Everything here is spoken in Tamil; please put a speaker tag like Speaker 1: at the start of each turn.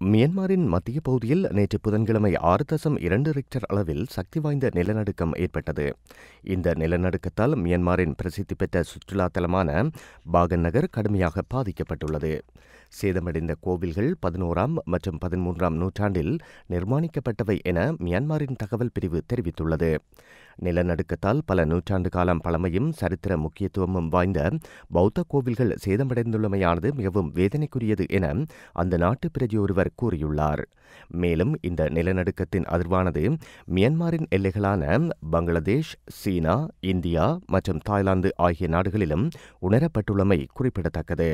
Speaker 1: மியன்மாரின் மத்திய பகுதியில் நேற்று புதன்கிழமை ஆறு தசம் இரண்டு ரிக்டர் அளவில் சக்தி வாய்ந்த நிலநடுக்கம் ஏற்பட்டது. இந்த நிலநடுக்கத்தால் மியன்மாரின் பிரசித்தி பெற்ற சுற்றுலா தலமான பாகன் நகர் கடுமையாக பாதிக்கப்பட்டுள்ளது. சேதமடைந்த கோவில்கள் பதினோராம் மற்றும் பதிமூன்றாம் நூற்றாண்டில் நிர்மாணிக்கப்பட்டவை என மியான்மரின் தகவல் பிரிவு தெரிவித்துள்ளது. நிலநடுக்கத்தால் பல நூற்றாண்டு காலம் பழமையும் சரித்திர முக்கியத்துவமும் வாய்ந்த பௌத்த கோவில்கள் சேதமடைந்துள்ளமையானது மிகவும் வேதனைக்குரியது என அந்த நாட்டு பிரஜை ஒருவர் கூறியுள்ளார். மேலும் இந்த நிலநடுக்கத்தின் அதிர்வானது மியான்மரின் எல்லைகளான பங்களாதேஷ் சீனா இந்தியா மற்றும் தாய்லாந்து ஆகிய நாடுகளிலும் உணரப்பட்டுள்ளமை குறிப்பிடத்தக்கது.